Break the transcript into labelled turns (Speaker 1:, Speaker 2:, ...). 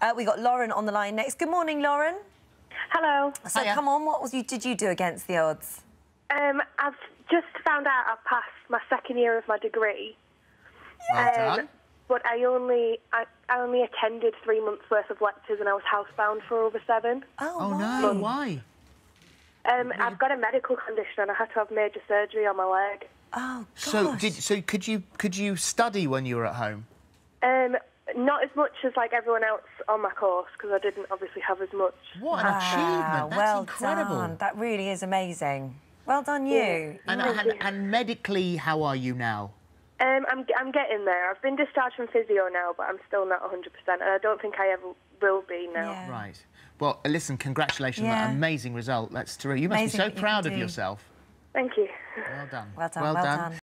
Speaker 1: Uh, we got Lauren on the line next. Good morning, Lauren.
Speaker 2: Hello.
Speaker 1: So
Speaker 3: Hiya.
Speaker 1: come on, what was you did you do against the odds?
Speaker 2: Um, I've just found out I've passed my second year of my degree,
Speaker 3: Well
Speaker 2: Um,
Speaker 3: done.
Speaker 2: but I only I, I only attended three months worth of lectures and I was housebound for over seven.
Speaker 1: Oh,
Speaker 3: Oh
Speaker 1: why?
Speaker 3: no, why?
Speaker 2: Um, I've got a medical condition and I had to have major surgery on my leg.
Speaker 1: Oh,
Speaker 3: So did so could you could you study when you were at home?
Speaker 2: Um, not as much as like everyone else on my course because I didn't obviously have as much.
Speaker 3: What an
Speaker 1: Wow,
Speaker 3: achievement! That's
Speaker 1: well
Speaker 3: incredible.
Speaker 1: done. That really is amazing. Well done, you.
Speaker 3: And, and, and medically, how are you now?
Speaker 2: Um, I'm I'm getting there. I've been discharged from physio now, but I'm still not 100%, and I don't think I ever will be now.
Speaker 1: Yeah.
Speaker 3: Right. Well, listen, congratulations on that amazing result. That's terrific. You must
Speaker 1: Amazing
Speaker 3: be so proud of yourself.
Speaker 2: Thank you.
Speaker 3: Well done.
Speaker 1: Well done, well done.